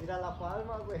Mira la palma, güey.